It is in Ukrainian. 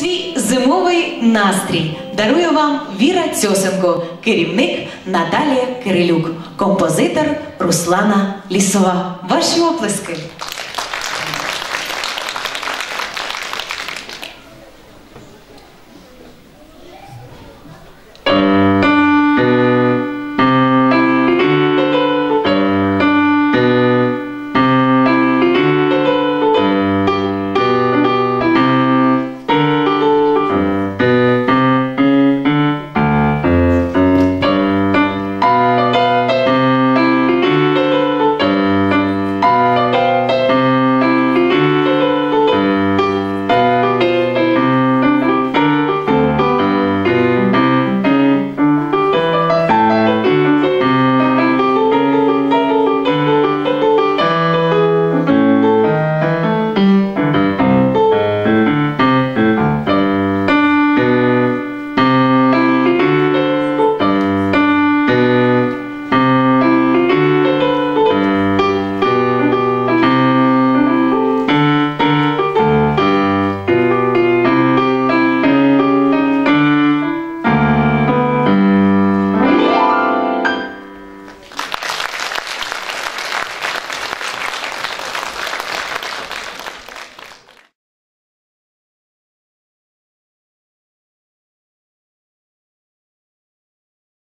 свій зимовий настрій дарує вам Віра Цьосенко, керівник Наталія Кирилюк, композитор Руслана Лісова. Ваші оплески.